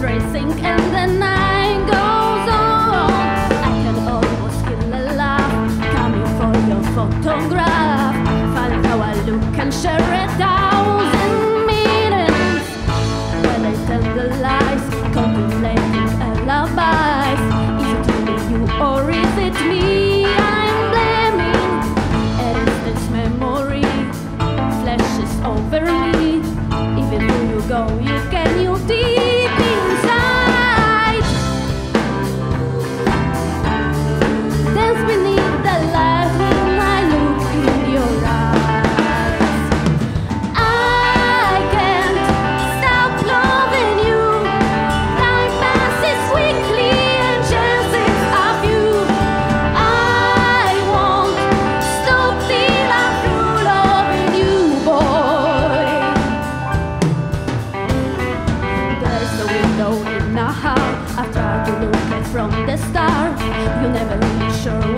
racing and the night goes on. I can almost feel a laugh coming for your photograph. Find how I look and share a thousand I tell the lies, alibis. Is it you or is it me? I'm blaming. Flashes. Even though you go,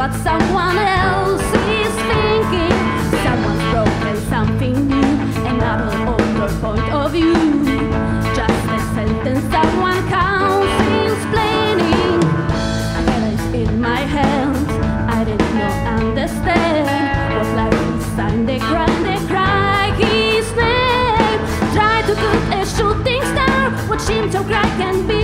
what someone else is thinking. Someone's broken something new, another older point of view. Just a sentence someone counts in explaining. I had it in my hands, I did not understand what life is. And they cry, they cry his name. Try to put a shooting star, what seems to cry and. be.